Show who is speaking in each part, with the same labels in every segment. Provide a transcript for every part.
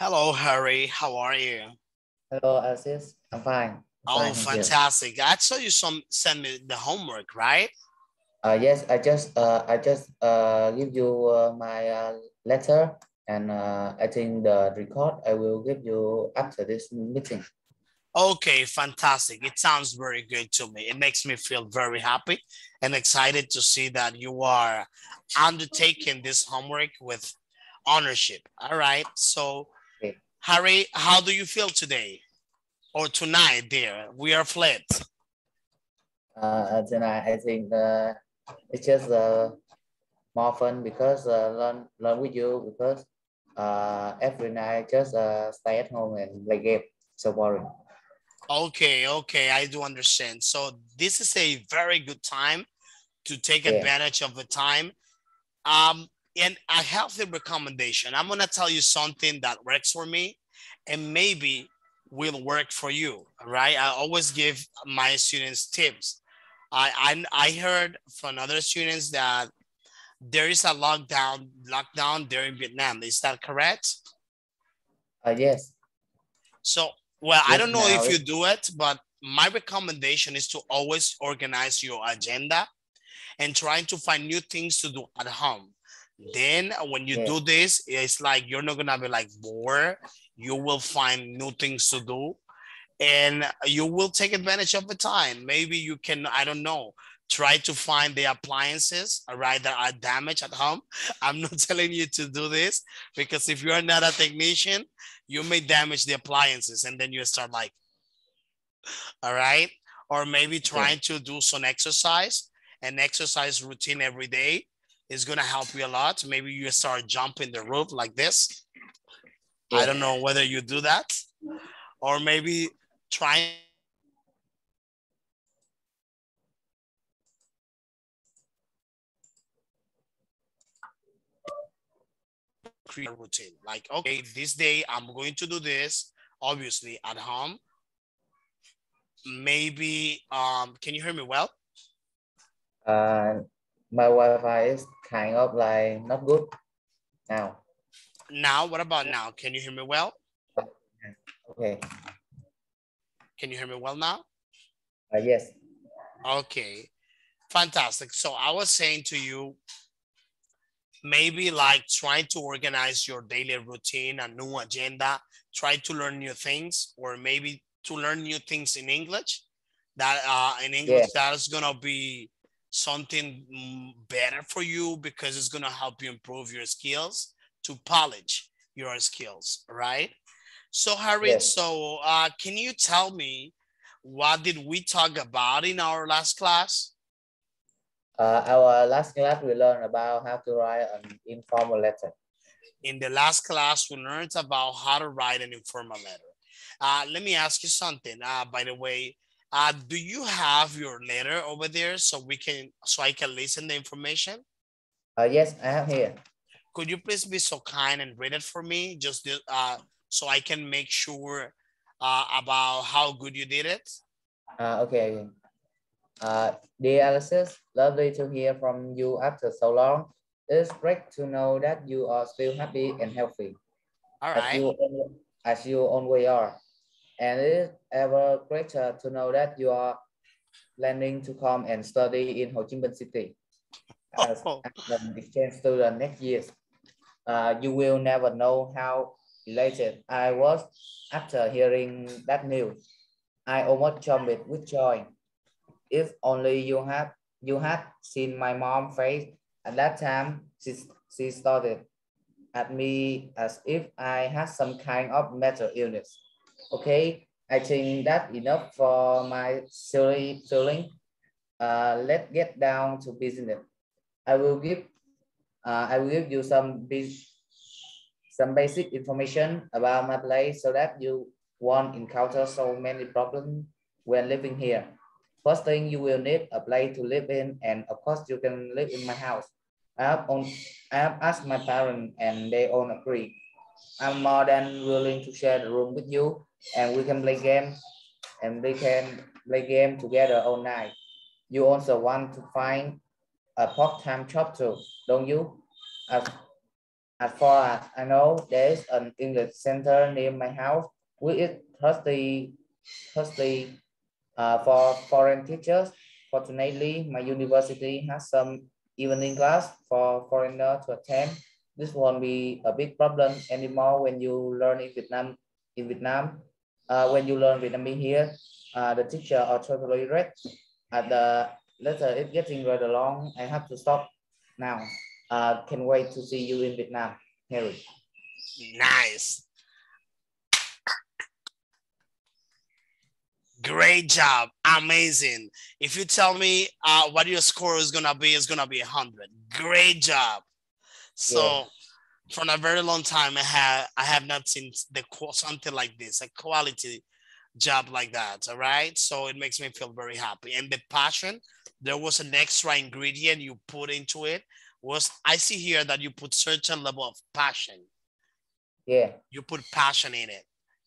Speaker 1: Hello, Harry. How are you?
Speaker 2: Hello, Alexis. I'm fine. I'm
Speaker 1: Oh,
Speaker 2: fine,
Speaker 1: fantastic. I saw you some send me the homework, right?
Speaker 2: Uh, yes, I just uh, I just uh, give you uh, my uh, letter and uh, I think the record I will give you after this meeting.
Speaker 1: Okay, fantastic. It sounds very good to me. It makes me feel very happy and excited to see that you are undertaking this homework with ownership. All right. So. Harry, how do you feel today or tonight, dear? We are flat.
Speaker 2: Uh, tonight I think uh, it's just uh, more fun because uh, learn learn with you because uh, every night just uh, stay at home and play game. So boring.
Speaker 1: Okay, okay, I do understand. So this is a very good time to take
Speaker 2: Yeah.
Speaker 1: advantage of the time. Um, and a healthy recommendation. I'm gonna tell you something that works for me and maybe will work for you. right? I always give my students tips. I I, I heard from other students that there is a lockdown lockdown there in Vietnam. Is that correct?
Speaker 2: Uh, yes.
Speaker 1: So, well, I don't know
Speaker 2: now
Speaker 1: if you do it, but my recommendation is to always organize your agenda and trying to find new things to do at home. Then when you
Speaker 2: Yeah.
Speaker 1: do this, it's like you're not gonna be like bored. You will find new things to do and you will take advantage of the time. Maybe you can, I don't know, try to find the appliances, all right, that are damaged at home. I'm not telling you to do this because if you are not a technician, you may damage the appliances and then you start like, all right, or maybe trying to do some exercise, an exercise routine every day is gonna help you a lot. Maybe you start jumping the roof like this. I don't know whether you do that, or maybe trying create a routine. Like, okay, this day I'm going to do this, obviously at home. Maybe, um, can you hear me well?
Speaker 2: Uh, my Wi-Fi is kind of like not good now.
Speaker 1: Now, what about now? Can you hear me well?
Speaker 2: Okay.
Speaker 1: Can you hear me well now?
Speaker 2: Uh, yes.
Speaker 1: Okay, fantastic. So I was saying to you, maybe like trying to organize your daily routine, a new agenda, try to learn new things, or maybe to learn new things in English. That uh, in English, that is gonna be something mm, better for you because it's gonna help you improve your skills to polish your skills, right? So Harry,
Speaker 2: Yes.
Speaker 1: so uh, can you tell me what did we talk about in our last class?
Speaker 2: Uh, our last class we learned about how to write an informal letter.
Speaker 1: In the last class, we learned about how to write an informal letter. Uh, let me ask you something. Uh, by the way, uh, do you have your letter over there so we can so I can listen the information?
Speaker 2: Uh, yes, I have here.
Speaker 1: Could you please be so kind and read it for me, just uh, so I can make sure uh, about how good you did it?
Speaker 2: Uh, okay. Uh, dear Alexis, lovely to hear from you after so long. It's great to know that you are still happy and healthy,
Speaker 1: All
Speaker 2: as you as you always are. And it is ever greater to know that you are planning to come and study in Ho Chi Minh City as,
Speaker 1: Oh.
Speaker 2: as an exchange student next year. Uh, you will never know how elated I was after hearing that news. I almost jumped with joy. If only you had you had seen my mom face at that time, she, she started at me as if I had some kind of mental illness. Okay, I think that's enough for my silly feeling. Uh, let's get down to business. I will give uh, I will give you some some basic information about my place so that you won't encounter so many problems when living here. First thing you will need a place to live in, and of course you can live in my house. I have on I have asked my parents and they all agree. I'm more than willing to share the room with you, and we can play games, and we can play game together all night. You also want to find a part-time job too, don't you? As As far as I know, there's an English center near my house, which is thirsty, thirsty uh, for foreign teachers. Fortunately, my university has some evening class for foreigners to attend. This won't be a big problem anymore when you learn in Vietnam. In Vietnam, uh, when you learn Vietnamese here, uh, the teacher are totally right. At the letter, it's getting rather long. I have to stop now. Uh, can wait to see you in Vietnam, Harry.
Speaker 1: Nice. Great job. Amazing. If you tell me uh, what your score is going to be, it's going to be 100. Great job. So yeah. From a very long time, I have, I have not seen the something like this, a quality job like that. All right. So it makes me feel very happy. And the passion, there was an extra ingredient you put into it was I see here that you put certain level of passion.
Speaker 2: Yeah.
Speaker 1: You put passion in it.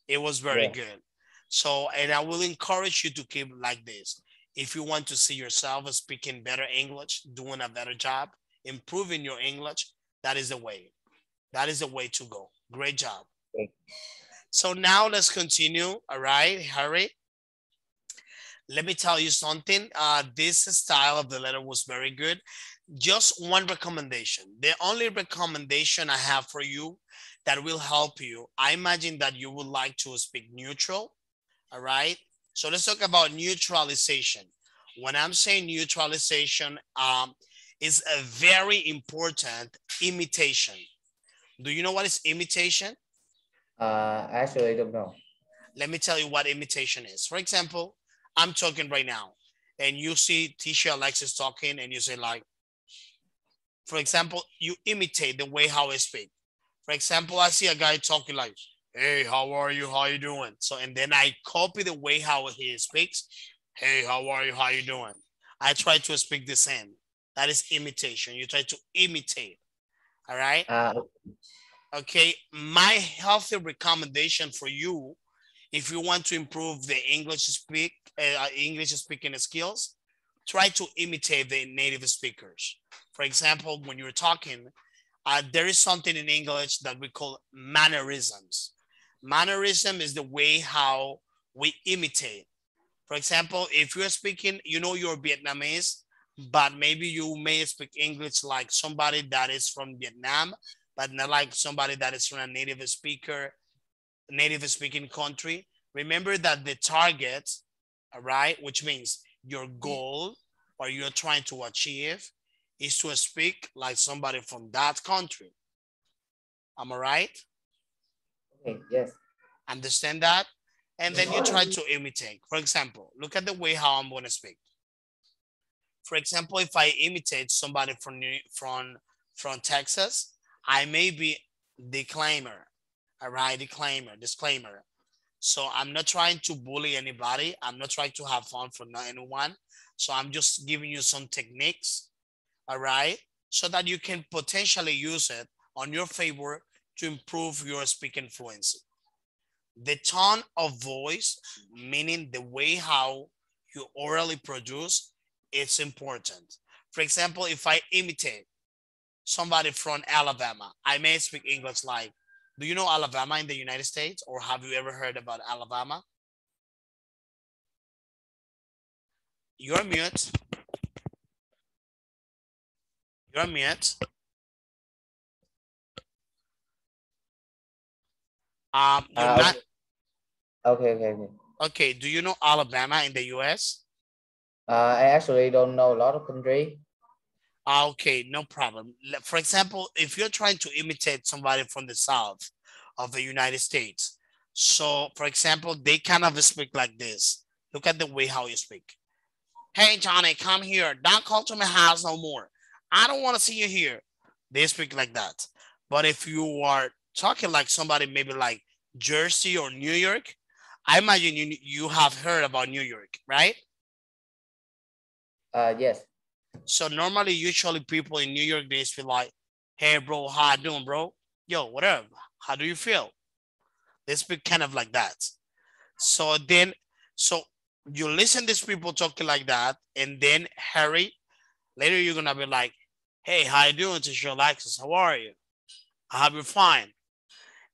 Speaker 1: It was very yeah. good. So, and I will encourage you to keep like this. If you want to see yourself speaking better English, doing a better job, improving your English, that is the way. That is the way to go. Great job. So now let's continue. All right, Harry. Let me tell you something. Uh, this style of the letter was very good. Just one recommendation. The only recommendation I have for you that will help you. I imagine that you would like to speak neutral. All right. So let's talk about neutralization. When I'm saying neutralization, um, is a very important imitation. Do you know what is imitation?
Speaker 2: Uh, actually, I don't know.
Speaker 1: Let me tell you what imitation is. For example, I'm talking right now and you see Tisha Alexis talking and you say like, for example, you imitate the way how I speak. For example, I see a guy talking like, hey, how are you? How you doing? So, and then I copy the way how he speaks. Hey, how are you? How you doing? I try to speak the same. That is imitation. You try to imitate. All right. Uh, okay. My healthy recommendation for you, if you want to improve the English speak, uh, English speaking skills, try to imitate the native speakers. For example, when you're talking, uh, there is something in English that we call mannerisms. Mannerism is the way how we imitate. For example, if you're speaking, you know you're Vietnamese, but maybe you may speak English like somebody that is from Vietnam, but not like somebody that is from a native speaker, native speaking country. Remember that the target, all right, which means your mm. goal or you're trying to achieve is to speak like somebody from that country. Am I right?
Speaker 2: Okay, yes.
Speaker 1: Understand that? And then you try to imitate. For example, look at the way how I'm going to speak. For example, if I imitate somebody from New, from from Texas, I may be disclaimer, all right, disclaimer, disclaimer. So I'm not trying to bully anybody. I'm not trying to have fun for anyone. So I'm just giving you some techniques, all right, so that you can potentially use it on your favor to improve your speaking fluency. The tone of voice, meaning the way how you orally produce, it's important. For example, if I imitate somebody from Alabama, I may speak English like, do you know Alabama in the United States or have you ever heard about Alabama? You're mute. You're mute. Um, you're uh, not.
Speaker 2: Okay, okay, okay.
Speaker 1: Okay, do you know Alabama in the US?
Speaker 2: Uh, I actually don't know a lot of country.
Speaker 1: Ah, okay, no problem. For example, if you're trying to imitate somebody from the South of the United States, so for example, they kind of speak like this. Look at the way how you speak. Hey, Johnny, come here. Don't call to my house no more. I don't want to see you here. They speak like that. But if you are talking like somebody maybe like Jersey or New York, I imagine you you have heard about New York, right?
Speaker 2: Uh, yes.
Speaker 1: So normally, usually people in New York, they feel like, hey, bro, how you doing, bro? Yo, whatever. How do you feel? They speak kind of like that. So then, so you listen these people talking like that, and then Harry, later you're gonna be like, hey, how you doing, show Alexis? How are you? I have you fine.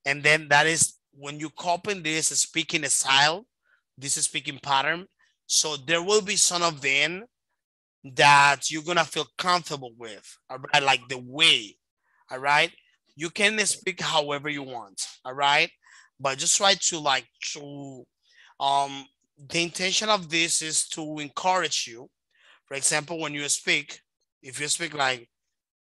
Speaker 1: And then that is when you copy this speaking style, this is speaking pattern. So there will be some of them that you're gonna feel comfortable with, all right? Like the way, all right? You can speak however you want, all right? But just try to like to um the intention of this is to encourage you. For example, when you speak, if you speak like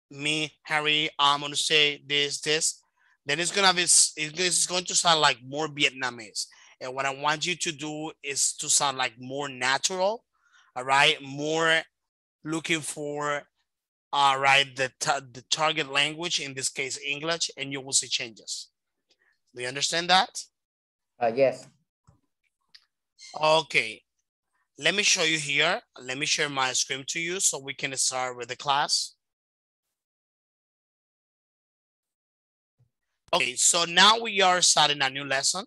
Speaker 1: me, Harry, I'm gonna say this, this, then it's gonna be it's going to sound like more Vietnamese. And what I want you to do is to sound like more natural, all right, more looking for all right the the target language in this case English, and you will see changes. Do you understand that?
Speaker 2: Uh, yes.
Speaker 1: Okay, let me show you here. Let me share my screen to you so we can start with the class. Okay, so now we are starting a new lesson.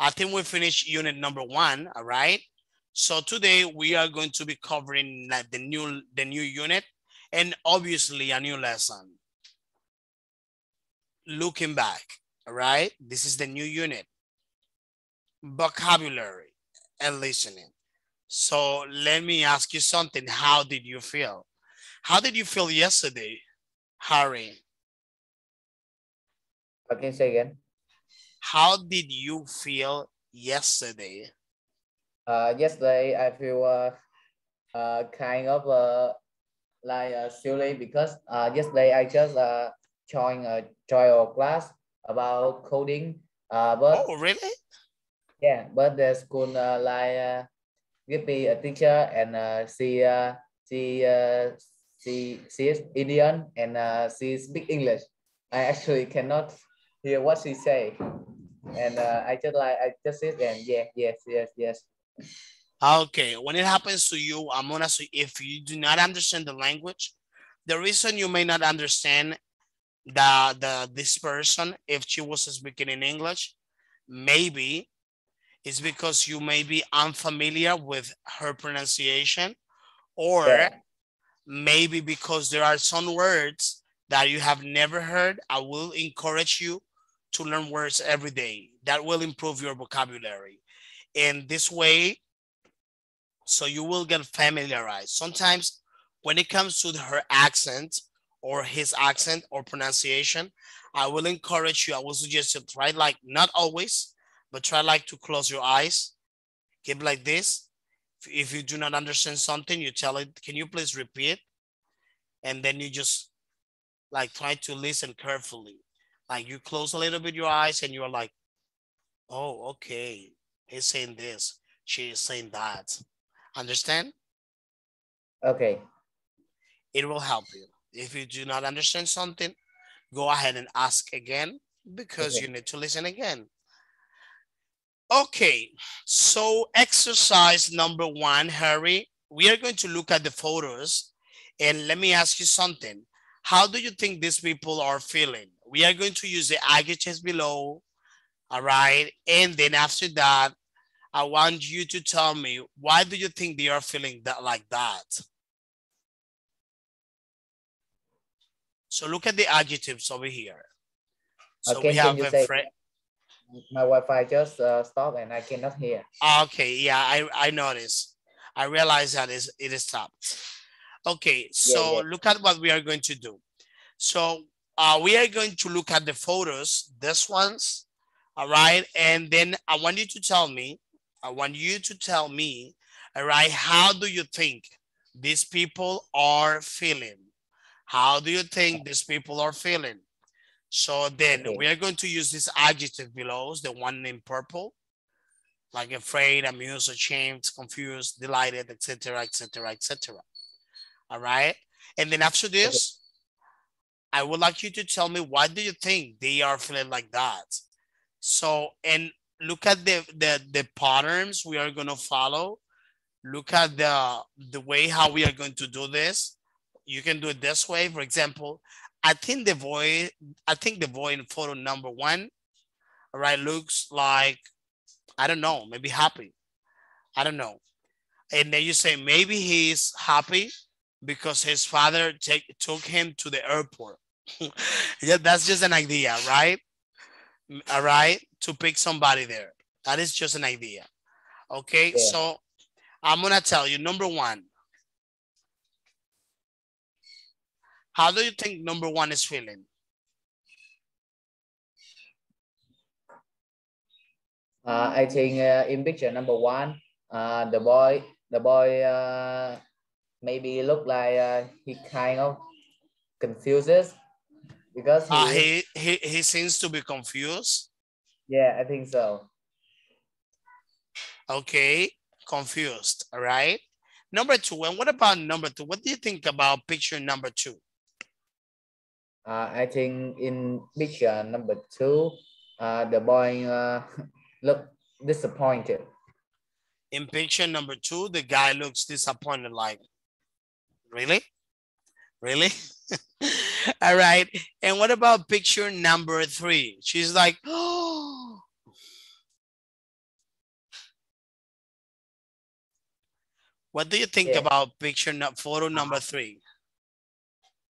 Speaker 1: I think we finished unit number one, all right? So today we are going to be covering the new, the new unit and obviously a new lesson. Looking back, all right? This is the new unit. Vocabulary and listening. So let me ask you something. How did you feel? How did you feel yesterday, Harry?
Speaker 2: Okay, say again.
Speaker 1: How did you feel yesterday?
Speaker 2: Uh, yesterday I feel uh, uh kind of uh like uh, silly because uh yesterday I just uh joined a trial class about coding. Uh, but
Speaker 1: oh really?
Speaker 2: Yeah, but the school uh, like uh, give me a teacher and uh, she uh, she uh, she she is Indian and uh, she speak English. I actually cannot hear what she say, and uh, I just like I just sit and yeah yes yes yes.
Speaker 1: Ah, okay, when it happens to you, I'm gonna say if you do not understand the language, the reason you may not understand the the this person if she was speaking in English, maybe is because you may be unfamiliar with her pronunciation or yeah. maybe because there are some words that you have never heard. I will encourage you to learn words every day. That will improve your vocabulary. In this way, so you will get familiarized. Sometimes when it comes to her accent or his accent or pronunciation, I will encourage you, I will suggest you try like, not always, but try like to close your eyes. Keep like this. If you do not understand something, you tell it, can you please repeat? And then you just like try to listen carefully. Like you close a little bit your eyes and you're like, oh, okay. He's saying this. She is saying that. Understand?
Speaker 2: Okay.
Speaker 1: It will help you. If you do not understand something, go ahead and ask again because okay. you need to listen again. Okay, so exercise number one, Harry, we are going to look at the photos and let me ask you something. How do you think these people are feeling? We are going to use the adjectives below, all right? And then after that, I want you to tell me, why do you think they are feeling that like that? So look at the adjectives over here. So
Speaker 2: okay,
Speaker 1: we have a friend
Speaker 2: my Wi-Fi just uh, stopped and I cannot hear.
Speaker 1: Okay, yeah, I, I noticed. I realized that is it is stopped. Okay, so yeah, yeah. look at what we are going to do. So uh, we are going to look at the photos, this ones, all right? And then I want you to tell me, I want you to tell me, all right, how do you think these people are feeling? How do you think these people are feeling? So then we are going to use this adjective below, the one in purple, like afraid, amused, ashamed, confused, delighted, etc., etc., etc. All right. And then after this. I would like you to tell me why do you think they are feeling like that? So, and look at the the the patterns we are going to follow. Look at the the way how we are going to do this. You can do it this way. For example, I think the boy, I think the boy in photo number one, all right, looks like, I don't know, maybe happy. I don't know. And then you say maybe he's happy because his father take, took him to the airport. yeah, that's just an idea, right? All right, to pick somebody there. That is just an idea. Okay,
Speaker 2: Yeah.
Speaker 1: so I'm gonna tell you number one. How do you think number one is feeling?
Speaker 2: Uh, I think uh, in picture number one, uh, the boy, the boy uh, maybe look like uh, he kind of confuses because he,
Speaker 1: Uh, he, he he seems to be confused.
Speaker 2: Yeah, I think so.
Speaker 1: Okay, confused. All right. Number two. And what about number two? What do you think about picture number two?
Speaker 2: Uh, I think in picture number two, uh, the boy uh, look disappointed.
Speaker 1: In picture number two, the guy looks disappointed, like, really? Really? All right. And what about picture number three? She's like, oh. What do you think
Speaker 2: Yeah.
Speaker 1: about picture photo number three?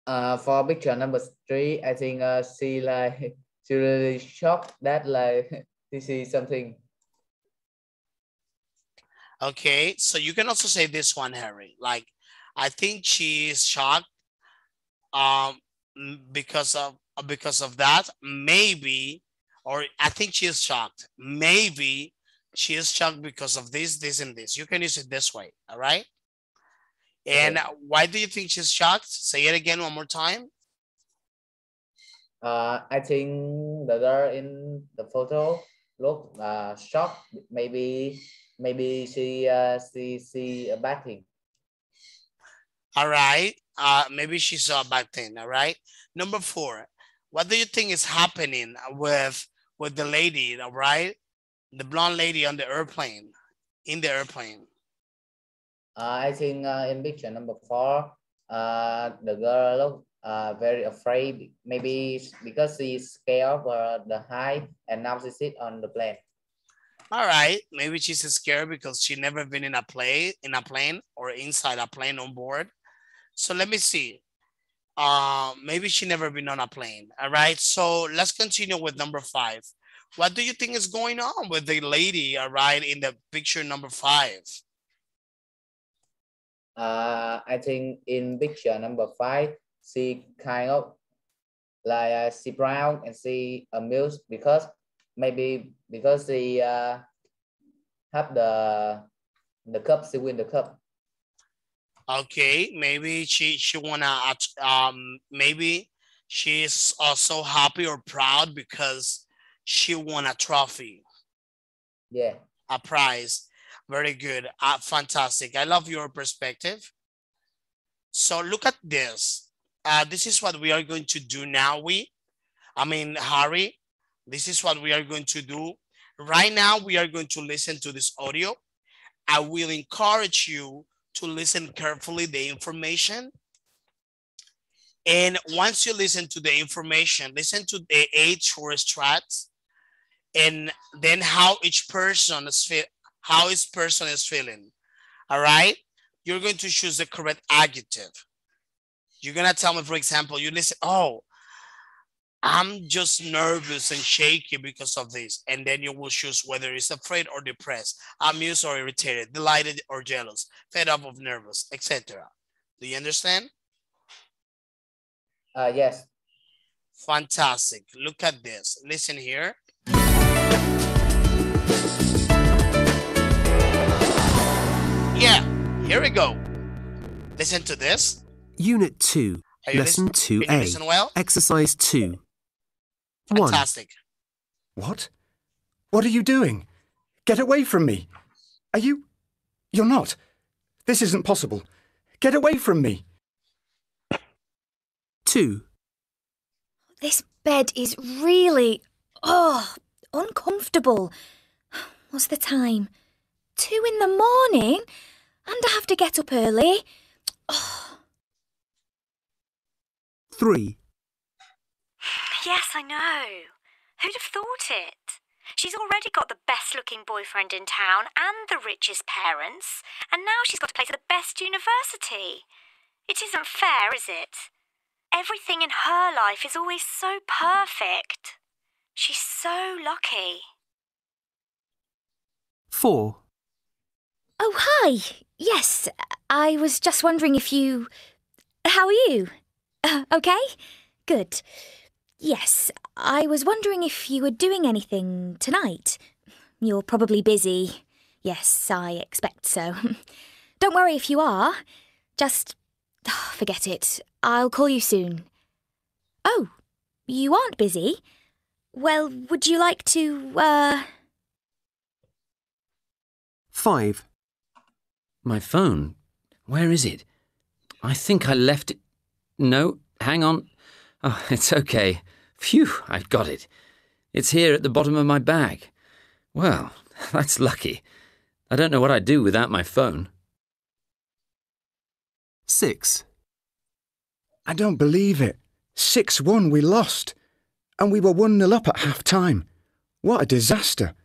Speaker 2: Uh, for picture number three, I think uh, she like she really shocked that like she see something.
Speaker 1: Okay, so you can also say this one, Harry. Like, I think she is shocked um because of because of that. Maybe, or I think she is shocked. Maybe she is shocked because of this, this, and this. You can use it this way, all right? And
Speaker 2: Okay.
Speaker 1: why do you think she's shocked? Say it again one more time.
Speaker 2: Uh, I think the girl in the photo look uh, shocked. Maybe maybe she uh, she see a bad thing.
Speaker 1: All right. Uh, maybe she saw a back then. All right. Number four. What do you think is happening with with the lady? All right, the blonde lady on the airplane, in the airplane.
Speaker 2: Uh, I think uh, in picture number four, uh, the girl look uh, very afraid. Maybe because she's scared of uh, the height and now she sit on the plane.
Speaker 1: All right. Maybe she's scared because she never been in a plane in a plane or inside a plane on board. So let me see. Uh, maybe she never been on a plane. All right. So let's continue with number five. What do you think is going on with the lady? Right, in the picture number five.
Speaker 2: Uh, I think in picture number five, she kind of like uh, she brown and she amused because maybe because she uh, have the the cup, she win the cup.
Speaker 1: Okay, maybe she she wanna um maybe she's also happy or proud because she won a trophy,
Speaker 2: Yeah.
Speaker 1: a prize. Very good, uh, fantastic. I love your perspective. So look at this. Uh, this is what we are going to do now. We, I mean Harry, this is what we are going to do. Right now, we are going to listen to this audio. I will encourage you to listen carefully the information. And once you listen to the information, listen to the age or strats and then how each person is feel how each person is feeling. All right. You're going to choose the correct adjective. You're gonna tell me, for example, you listen, oh, I'm just nervous and shaky because of this. And then you will choose whether it's afraid or depressed, amused or irritated, delighted or jealous, fed up or nervous, etc. Do you understand?
Speaker 2: Uh, yes.
Speaker 1: Fantastic. Look at this. Listen here. Here we go. Listen to this.
Speaker 3: Unit 2,
Speaker 1: Are you
Speaker 3: Lesson
Speaker 1: listen- Can you listen
Speaker 3: 2A,
Speaker 1: well?
Speaker 3: Exercise 2. 1.
Speaker 4: What? What are you doing? Get away from me. Are you. You're not. This isn't possible. Get away from me.
Speaker 3: 2.
Speaker 5: This bed is really, oh, uncomfortable. What's the time? Two in the morning? And I have to get up early.
Speaker 3: 3.
Speaker 6: Yes, I know. Who'd have thought it? She's already got the best looking boyfriend in town and the richest parents, and now she's got to place at the best university. It isn't fair, is it? Everything in her life is always so perfect. She's so lucky.
Speaker 3: 4.
Speaker 5: Oh, hi. Yes, I was just wondering if you. How are you? Uh, okay? Good. Yes, I was wondering if you were doing anything tonight. You're probably busy. Yes, I expect so. Don't worry if you are. Just forget it. I'll call you soon. Oh, you aren't busy? Well, would you like to, uh.
Speaker 3: 5.
Speaker 7: My phone? Where is it? I think I left it. No, hang on. Oh, it's okay. Phew, I've got it. It's here at the bottom of my bag. Well, that's lucky. I don't know what I'd do without my phone.
Speaker 3: 6.
Speaker 4: I don't believe it. 6 1 we lost. And we were 1 nil up at half time. What a disaster.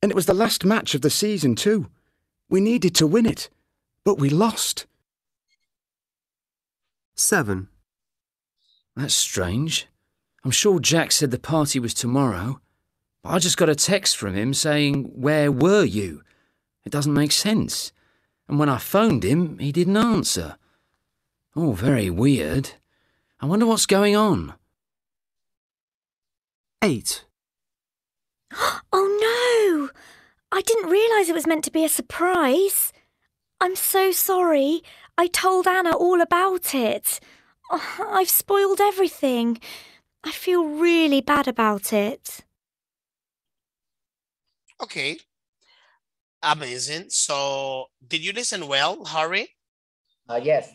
Speaker 4: And it was the last match of the season, too. We needed to win it, but we lost.
Speaker 3: 7.
Speaker 7: That's strange. I'm sure Jack said the party was tomorrow. But I just got a text from him saying, Where were you? It doesn't make sense. And when I phoned him, he didn't answer. Oh, very weird. I wonder what's going on.
Speaker 3: 8.
Speaker 6: Oh no! I didn't realise it was meant to be a surprise. I'm so sorry. I told Anna all about it. Oh, I've spoiled everything. I feel really bad about it.
Speaker 1: Okay. Amazing. So did you listen well, Harry?
Speaker 2: Uh, yes.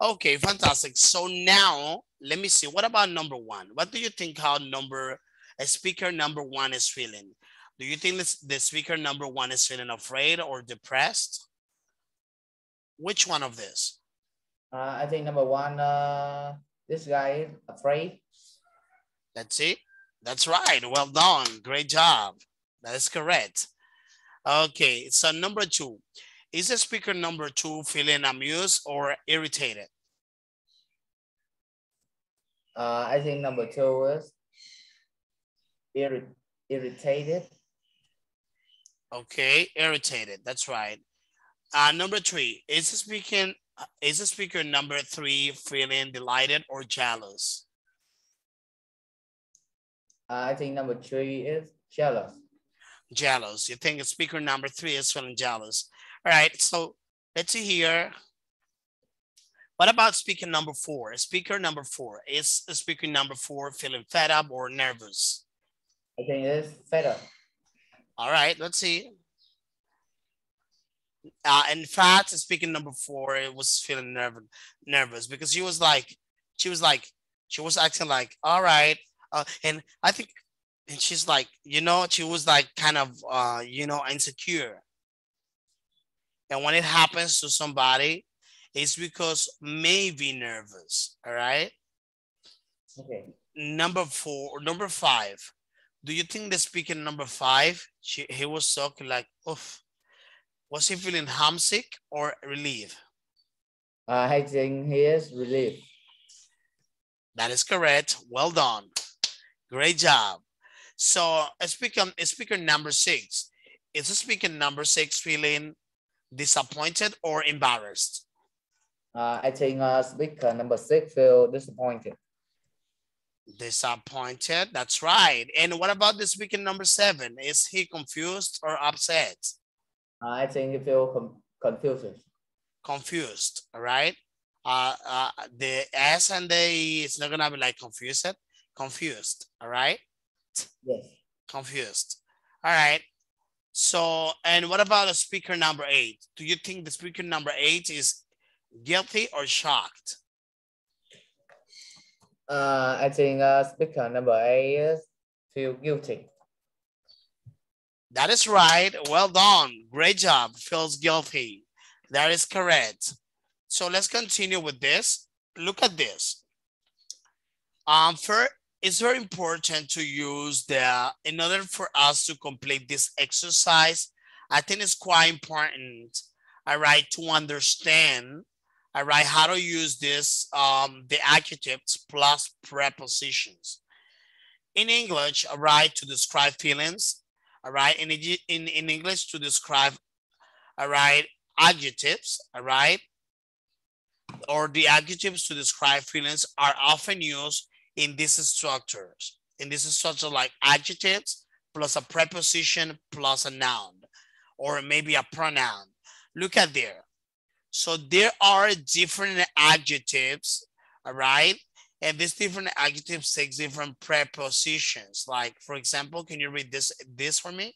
Speaker 1: Okay, fantastic. So now let me see. What about number one? What do you think how number a speaker number one is feeling? Do you think this, the speaker number one is feeling afraid or depressed? Which one of this?
Speaker 2: Uh, I think number one, uh, this guy is afraid.
Speaker 1: Let's see. That's right. Well done. Great job. That is correct. Okay, so number two. Is the speaker number two feeling amused or irritated?
Speaker 2: Uh, I think number two is irri irritated.
Speaker 1: Okay, irritated. That's right. Uh, number three. Is the speaker is the speaker number three feeling delighted or jealous?
Speaker 2: Uh, I think number three is jealous.
Speaker 1: Jealous. You think speaker number three is feeling jealous. All right, so let's see here. What about speaker number four? Speaker number four. Is speaker number four feeling fed up or nervous?
Speaker 2: I think it's fed up.
Speaker 1: All right, let's see. Uh, in fact, speaking number four, it was feeling nervous, nervous because she was like, she was like, she was acting like, all right, uh, and I think, and she's like, you know, she was like kind of, uh, you know, insecure. And when it happens to somebody, it's because maybe nervous. All right.
Speaker 2: Okay.
Speaker 1: Number four, number five. Do you think the speaker number five, she, he was talking like, oof, was he feeling homesick or relieved?
Speaker 2: Uh, I think he is relieved.
Speaker 1: That is correct. Well done. Great job. So a speaker, a speaker number six, is a speaker number six feeling disappointed or embarrassed?
Speaker 2: Uh, I think uh, speaker number six feel disappointed.
Speaker 1: Disappointed, that's right. And what about the speaker number seven? Is he confused or upset?
Speaker 2: I think he feel com confused.
Speaker 1: Confused, all right? Uh, uh, the S and the E, it's not gonna be like confused, confused, all right?
Speaker 2: Yes.
Speaker 1: Confused. All right. So, and what about the speaker number eight? Do you think the speaker number eight is guilty or shocked?
Speaker 2: Uh, I think uh, speaker number eight is feel guilty.
Speaker 1: That is right. Well done. Great job. Feels guilty. That is correct. So let's continue with this. Look at this. Um, for it's very important to use the in order for us to complete this exercise. I think it's quite important. All right, to understand All right, how to use this, um, the adjectives plus prepositions. In English, all right, to describe feelings, all right, in, in, in English to describe, all right, adjectives, all right, or the adjectives to describe feelings are often used in these structures. In this structure like adjectives plus a preposition plus a noun or maybe a pronoun. Look at there. So there are different adjectives, all right? And these different adjectives take different prepositions. Like, for example, can you read this this for me?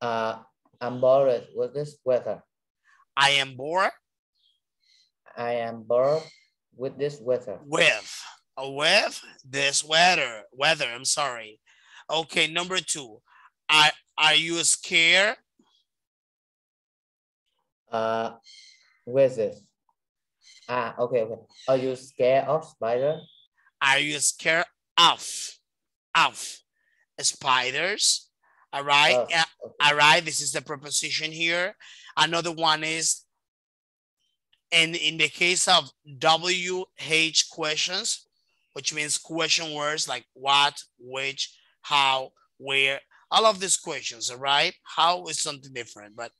Speaker 2: Uh, I'm bored with this weather.
Speaker 1: I am bored.
Speaker 2: I am bored with this weather.
Speaker 1: With, with this weather, weather, I'm sorry. Okay, number two. Are, are you scared
Speaker 2: uh, where's this? Ah, okay, okay. Are you scared of spider?
Speaker 1: Are you scared of, of spiders? All right,
Speaker 2: Oh, okay.
Speaker 1: all right, this is the preposition here. Another one is, and in the case of WH questions, which means question words like what, which, how, where, all of these questions, all right? How is something different, but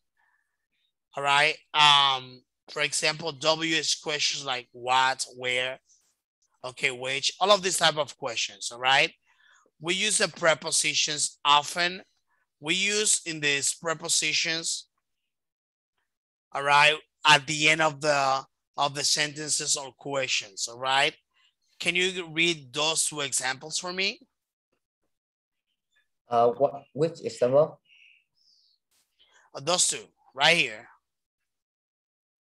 Speaker 1: all right. Um, for example, WH questions like what, where, okay, which, all of these type of questions, all right? We use the prepositions often. We use in these prepositions, all right, at the end of the of the sentences or questions, all right? Can you read those two examples for me?
Speaker 2: Uh, what? Which example?
Speaker 1: Uh, Those two, right here.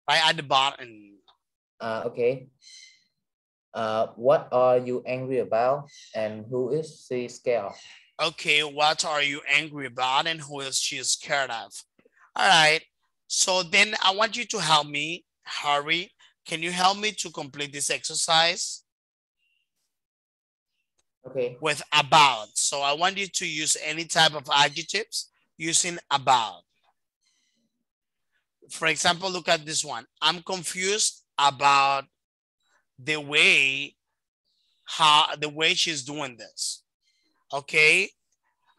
Speaker 1: Right at the bottom.
Speaker 2: Uh, okay. Uh, what are you angry about, and who is she scared of?
Speaker 1: Okay, what are you angry about and who is she scared of? All right, so then I want you to help me, Harry. Can you help me to complete this exercise
Speaker 2: Okay.
Speaker 1: with about? So I want you to use any type of adjectives using about. For example, look at this one. I'm confused about the way how the way she's doing this. Okay.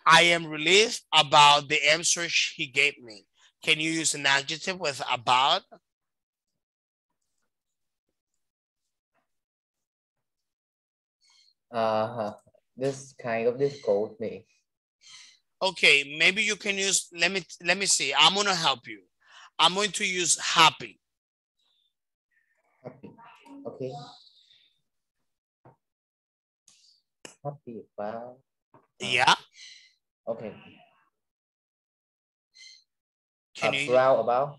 Speaker 1: I am relieved about the answer he gave me. Can you use an adjective with about?
Speaker 2: Uh, this kind of difficult me.
Speaker 1: Okay, maybe you can use, let me, let me see. I'm gonna help you. I'm going to use happy.
Speaker 2: Happy. Okay. Happy about.
Speaker 1: Yeah,
Speaker 2: Okay.
Speaker 1: can
Speaker 2: uh,
Speaker 1: you,
Speaker 2: proud about.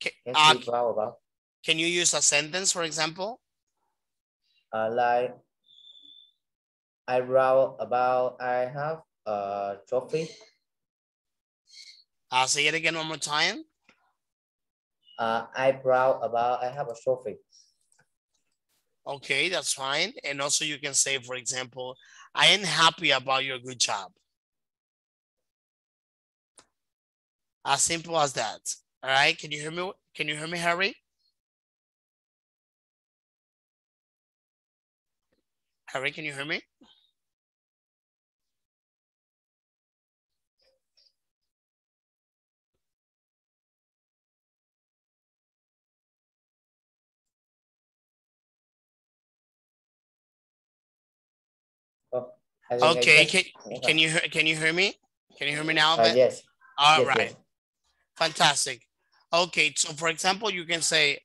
Speaker 1: can, uh,
Speaker 2: proud about.
Speaker 1: can you use a sentence, for example?
Speaker 2: Uh, like I proud about I have a trophy.
Speaker 1: I'll say it again one more time.
Speaker 2: Uh, I proud about I have a trophy.
Speaker 1: Okay, that's fine. And also you can say, for example, I am happy about your good job. As simple as that. All right, can you hear me? Can you hear me, Harry? Harry, can you hear me? Okay, can, can you hear, can you hear me? Can you hear me now?
Speaker 2: Uh, yes.
Speaker 1: All
Speaker 2: yes,
Speaker 1: right.
Speaker 2: yes.
Speaker 1: Fantastic. Okay, so for example, you can say,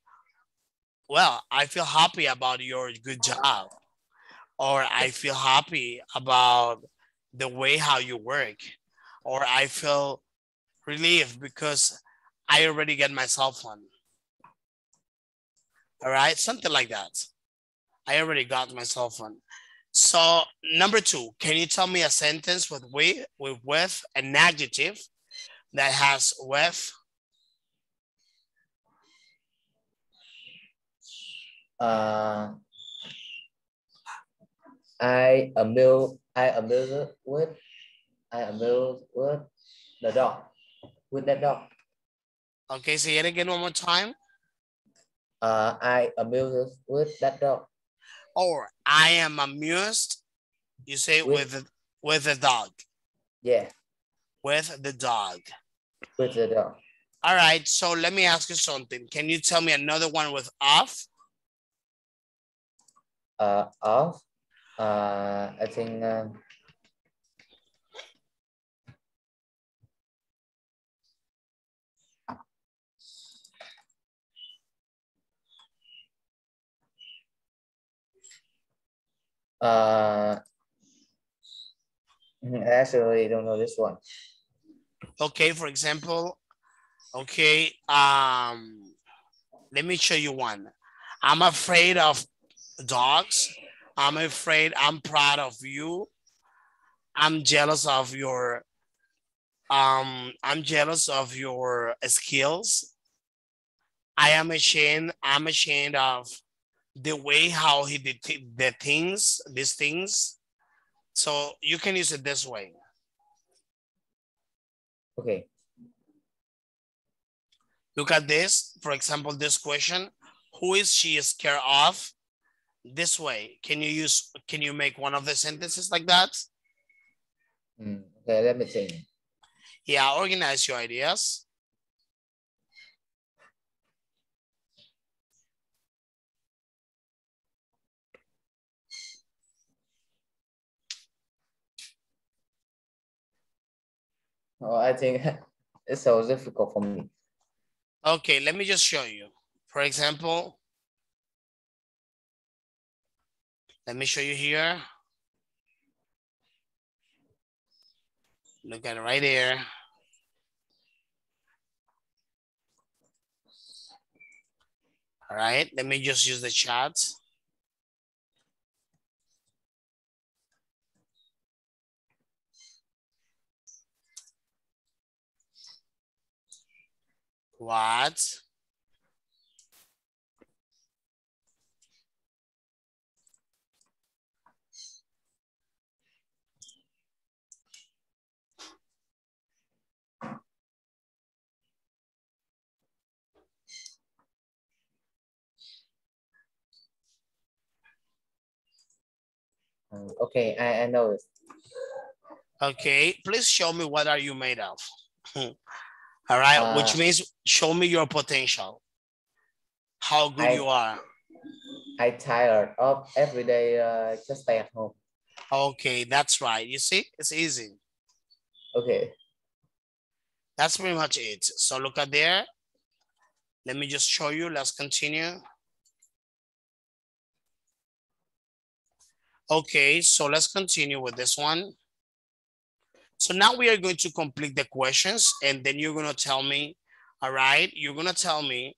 Speaker 1: well, I feel happy about your good job. Or I feel happy about the way how you work. Or I feel relieved because I already get myself one. All right, something like that. I already got myself one. So number two, can you tell me a sentence with with, with, with an adjective that has with
Speaker 2: Uh, I amuse I amuse with I amuse with the dog with that dog.
Speaker 1: Okay, say it again one more time.
Speaker 2: Uh, I amused with that dog.
Speaker 1: Or I am amused. You say
Speaker 2: With-
Speaker 1: with with the dog.
Speaker 2: Yeah,
Speaker 1: With the dog.
Speaker 2: with the dog.
Speaker 1: All right. So let me ask you something. Can you tell me another one with off?
Speaker 2: Uh, of. Uh, I think. Uh, I actually don't know this one.
Speaker 1: Okay. For example. Okay. Um. Let me show you one. I'm afraid of dogs. I'm afraid. I'm proud of you. I'm jealous of your. Um. I'm jealous of your skills. I am ashamed. I'm ashamed of the way how he did the things, these things. So you can use it this way.
Speaker 2: Okay.
Speaker 1: Look at this. For example, this question, who is she scared of? This way, can you use, can you make one of the sentences like that?
Speaker 2: Mm, okay, let me think.
Speaker 1: Yeah, organize your ideas.
Speaker 2: Oh, I think it's so difficult for me.
Speaker 1: Okay, let me just show you. For example, let me show you here. Look at it right there. All right, let me just use the chat. What?
Speaker 2: Okay, I, I know it.
Speaker 1: Okay, please show me what are you made of. All right, which
Speaker 2: Uh,
Speaker 1: means show me your potential. How good
Speaker 2: I-
Speaker 1: you are.
Speaker 2: I tired of every day uh, just stay at home.
Speaker 1: Okay, that's right. You see, it's easy.
Speaker 2: Okay.
Speaker 1: That's pretty much it. So look at there. Let me just show you. Let's continue. Okay, so let's continue with this one. So now we are going to complete the questions and then you're gonna tell me, all right, you're gonna tell me,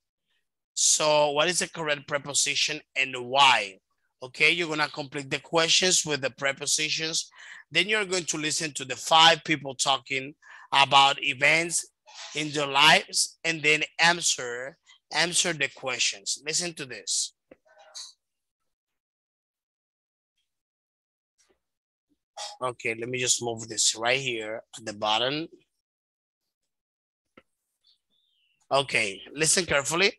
Speaker 1: so what is the correct preposition and why? Okay, you're gonna complete the questions with the prepositions. Then you're going to listen to the five people talking about events in their lives and then answer, answer the questions. Listen to this. Okay, let me just move this right here at the bottom. Okay, listen carefully.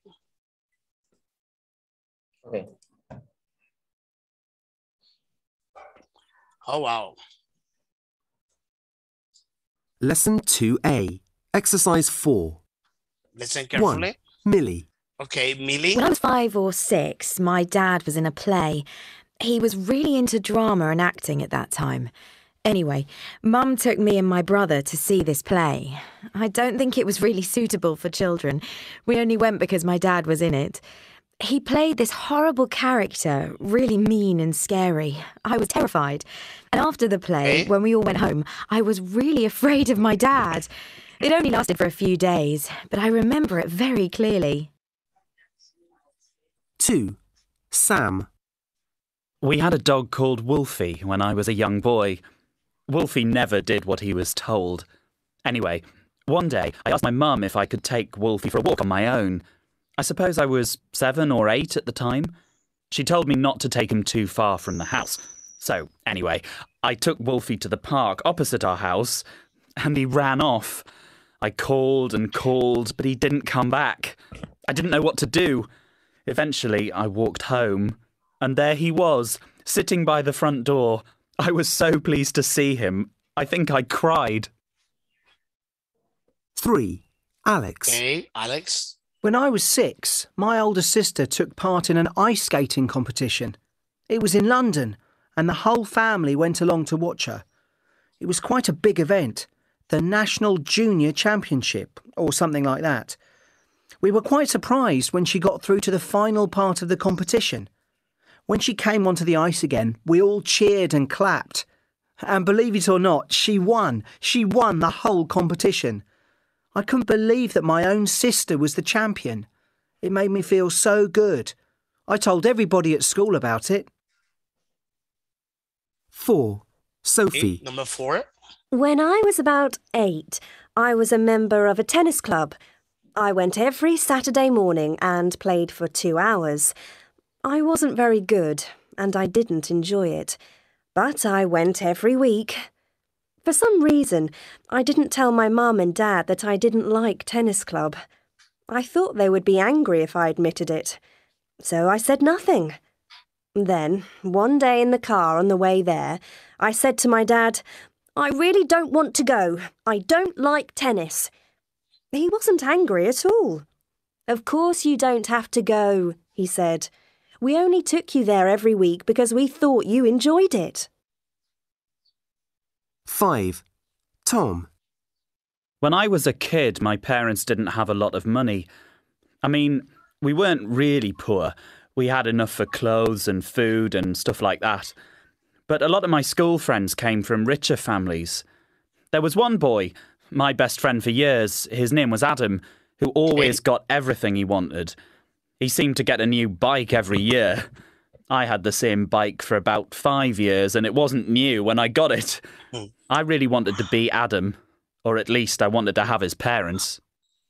Speaker 2: Okay.
Speaker 1: Oh, wow.
Speaker 3: Lesson 2A. Exercise 4.
Speaker 1: Listen
Speaker 3: 1.
Speaker 1: carefully.
Speaker 3: Millie.
Speaker 1: Okay, Millie.
Speaker 6: When I was five or six, my dad was in a play. He was really into drama and acting at that time. Anyway, Mum took me and my brother to see this play. I don't think it was really suitable for children. We only went because my dad was in it. He played this horrible character, really mean and scary. I was terrified. And after the play,
Speaker 1: Eh?
Speaker 6: when we all went home, I was really afraid of my dad. It only lasted for a few days, but I remember it very clearly.
Speaker 3: 2. Sam.
Speaker 8: We had a dog called Wolfie when I was a young boy. Wolfie never did what he was told. Anyway, one day I asked my mum if I could take Wolfie for a walk on my own. I suppose I was seven or eight at the time. She told me not to take him too far from the house. So, anyway, I took Wolfie to the park opposite our house, and he ran off. I called and called, but he didn't come back. I didn't know what to do. Eventually, I walked home, and there he was, sitting by the front door. I was so pleased to see him. I think I cried.
Speaker 3: 3. Alex.
Speaker 1: Okay, Alex.
Speaker 9: When I was six, my older sister took part in an ice skating competition. It was in London, and the whole family went along to watch her. It was quite a big event, the National Junior Championship, or something like that. We were quite surprised when she got through to the final part of the competition. When she came onto the ice again, we all cheered and clapped. And believe it or not, she won. She won the whole competition. I couldn't believe that my own sister was the champion. It made me feel so good. I told everybody at school about it.
Speaker 3: 4.
Speaker 1: Okay,
Speaker 3: Sophie.
Speaker 1: number four.
Speaker 10: When I was about eight, I was a member of a tennis club. I went every Saturday morning and played for two hours. I wasn't very good, and I didn't enjoy it. But I went every week. For some reason, I didn't tell my mum and dad that I didn't like tennis club. I thought they would be angry if I admitted it. So I said nothing. Then, one day in the car on the way there, I said to my dad, I really don't want to go. I don't like tennis. He wasn't angry at all. Of course you don't have to go, he said. We only took you there every week because we thought you enjoyed it.
Speaker 3: 5. Tom.
Speaker 8: When I was a kid, my parents didn't have a lot of money. I mean, we weren't really poor. We had enough for clothes and food and stuff like that. But a lot of my school friends came from richer families. There was one boy, my best friend for years, his name was Adam, who always got everything he wanted. He seemed to get a new bike every year. I had the same bike for about five years and it wasn't new when I got it. I really wanted to be Adam, or at least I wanted to have his parents.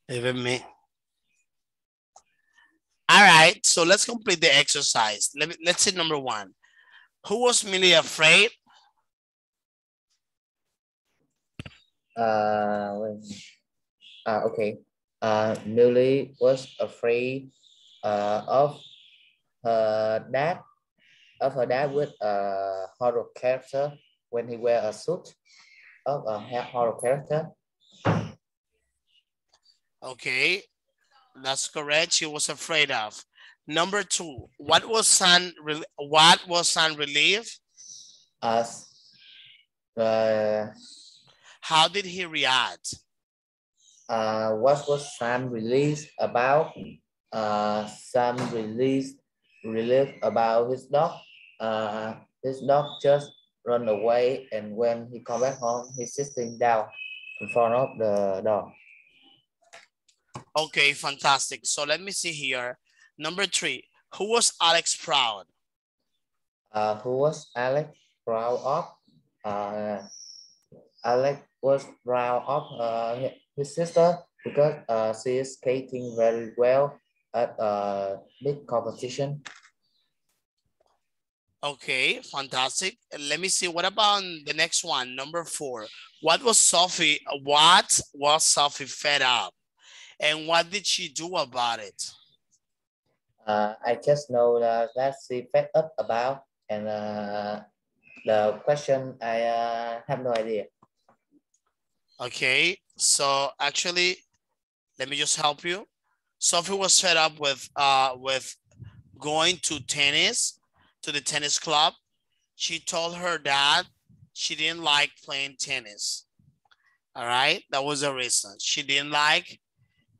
Speaker 1: Even me. All right, so let's complete the exercise. Let me, let's see number one. Who was Millie afraid?
Speaker 2: Uh, uh, okay. Uh, Millie was afraid uh, of her dad, of her dad with a horror character when he wear a suit of a horror character.
Speaker 1: Okay, that's correct. She was afraid of. Number two, what was San? Re- what was San relief?
Speaker 2: As uh,
Speaker 1: How did he react?
Speaker 2: uh, what was Sam released about? Uh, Sam released relief about his dog. Uh, his dog just run away, and when he come back home, he's sitting down in front of the dog.
Speaker 1: Okay, fantastic. So let me see here. Number three, who was Alex proud?
Speaker 2: Uh, who was Alex proud of? Uh, Alex was proud of uh, his sister because uh, she is skating very well at a big competition.
Speaker 1: Okay, fantastic. Let me see. What about the next one? Number four. What was Sophie? What was Sophie fed up? And what did she do about it?
Speaker 2: Uh, I just know that, that she fed up about and uh, the question I uh, have no idea.
Speaker 1: Okay, so actually, let me just help you. Sophie was fed up with uh with going to tennis, to the tennis club. She told her dad she didn't like playing tennis. All right, that was the reason. She didn't like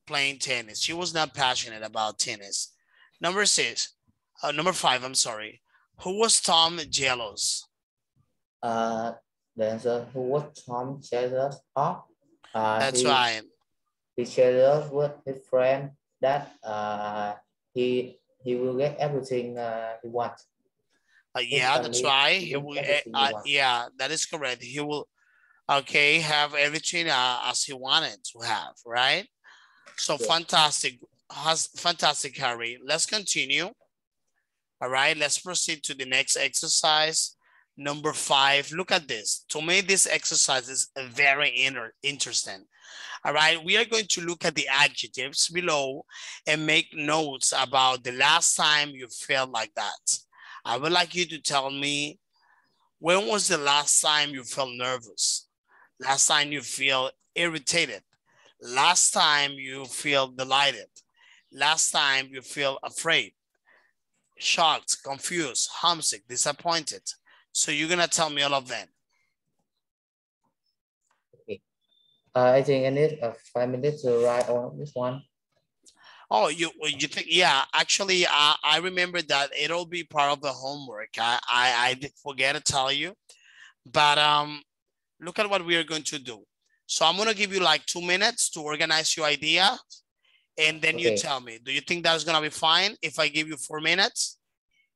Speaker 1: playing tennis. She was not passionate about tennis. Number six, uh, number five, I'm sorry. Who was Tom jealous?
Speaker 2: Uh, the answer who was Tom jealous of? Uh,
Speaker 1: That's
Speaker 2: he,
Speaker 1: right.
Speaker 2: He jealous with his friend that uh, he he will get everything uh, he wants.
Speaker 1: Uh, yeah, that's right. He will,
Speaker 2: he
Speaker 1: uh, yeah, that is correct. He will, okay, have everything uh, as he wanted to have, right? So
Speaker 2: Yeah.
Speaker 1: fantastic, has fantastic, Harry. Let's continue. All right, let's proceed to the next exercise. Number five, look at this. To me, this exercise is very inter interesting. All right, we are going to look at the adjectives below and make notes about the last time you felt like that. I would like you to tell me when was the last time you felt nervous? Last time you feel irritated? Last time you feel delighted? Last time you feel afraid? Shocked, confused, homesick, disappointed. So you're gonna tell me all of them.
Speaker 2: Uh, I think I need uh, five minutes to write on this one.
Speaker 1: Oh, you you think? Yeah, actually, I I remember that it'll be part of the homework. I I, I did forget to tell you, but um, look at what we are going to do. So I'm gonna give you like two minutes to organize your idea, and then
Speaker 2: Okay.
Speaker 1: you tell me. Do you think that's gonna be fine if I give you four minutes?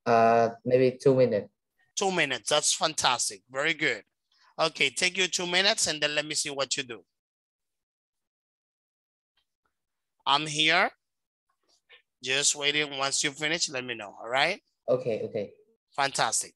Speaker 2: Uh, maybe two minutes.
Speaker 1: Two minutes. That's fantastic. Very good. Okay, take your two minutes and then let me see what you do. I'm here. Just waiting. Once you finish, let me know. All right.
Speaker 2: Okay, okay.
Speaker 1: Fantastic.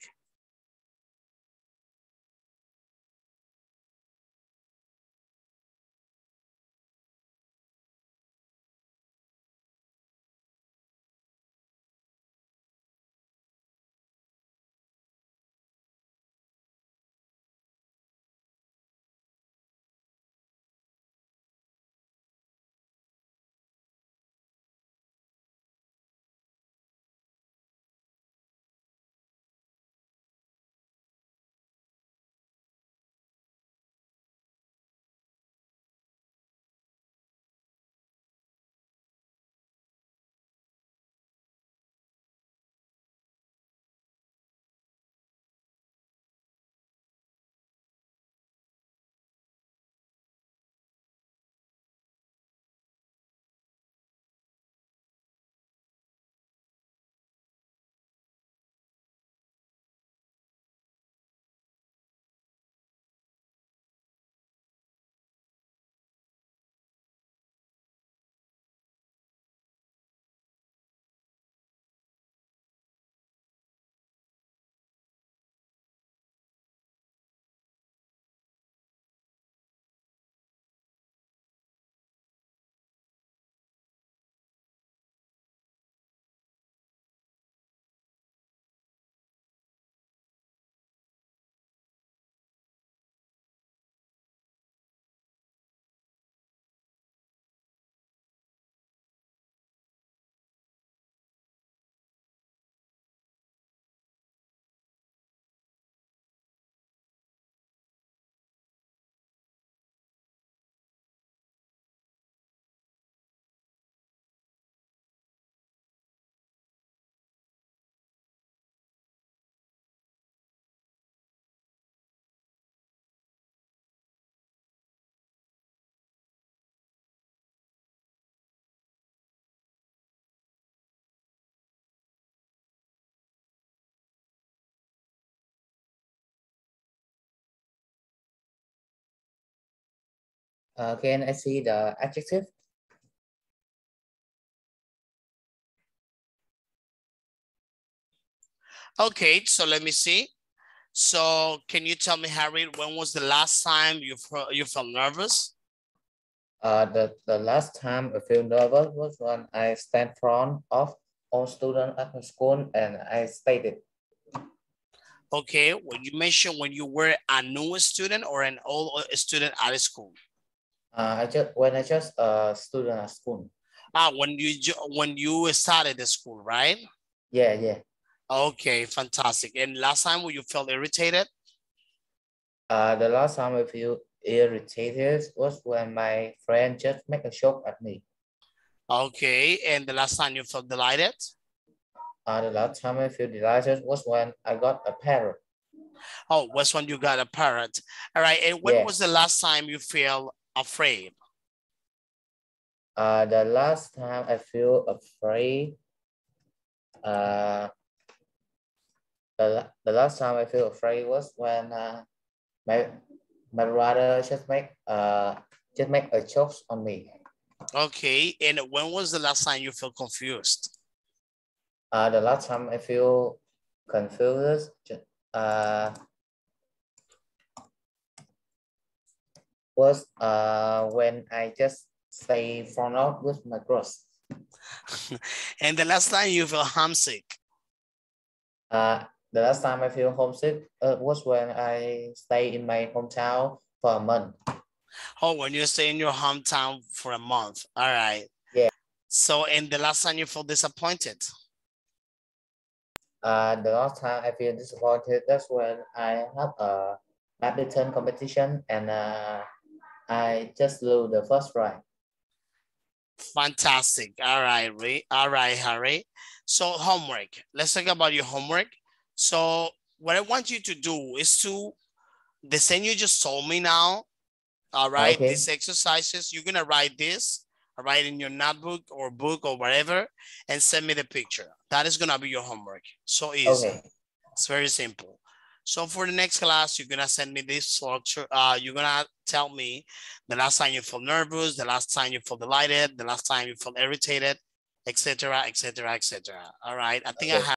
Speaker 2: Uh, can I see the adjective?
Speaker 1: Okay, so let me see. So can you tell me, Harry, when was the last time you felt you felt nervous?
Speaker 2: Uh, the, the last time I feel nervous was when I stand front of all students at the school and I stated,
Speaker 1: Okay, when you mentioned when you were a new student or an old student at school.
Speaker 2: Uh, I just when I just a student at school.
Speaker 1: Ah, when you when you started the school, right?
Speaker 2: Yeah, yeah.
Speaker 1: Okay, fantastic. And last time when you felt irritated?
Speaker 2: Uh, the last time I feel irritated was when my friend just make a joke at me.
Speaker 1: Okay, and the last time you felt delighted?
Speaker 2: Uh, the last time I feel delighted was when I got a parrot.
Speaker 1: Oh, was when you got a parrot. All right, and when
Speaker 2: Yeah.
Speaker 1: was the last time you feel afraid?
Speaker 2: Uh, the last time I feel afraid, uh, the, the last time I feel afraid was when uh, my my brother just make uh just make a joke on me.
Speaker 1: Okay, and when was the last time you feel confused?
Speaker 2: Uh, the last time I feel confused, uh, was uh, when I just stay from out with my cross.
Speaker 1: and the last time you feel homesick?
Speaker 2: Uh, the last time I feel homesick uh, was when I stay in my hometown for a month.
Speaker 1: Oh, when you stay in your hometown for a month. All right.
Speaker 2: Yeah.
Speaker 1: So, and the last time you feel disappointed?
Speaker 2: Uh, the last time I feel disappointed, that's when I have a badminton competition and uh, I just lose the first round.
Speaker 1: Fantastic. All right, Ray. All right, Harry. So homework. Let's talk about your homework. So what I want you to do is to the same you just told me now. All right,
Speaker 2: Okay.
Speaker 1: these exercises, you're gonna write this, write in your notebook or book or whatever, and send me the picture. That is gonna be your homework. So easy.
Speaker 2: Okay.
Speaker 1: It's very simple. So for the next class, you're gonna send me this structure. Uh, you're gonna tell me the last time you felt nervous, the last time you felt delighted, the last time you felt irritated, etc., etc., etc. All right. I think I have.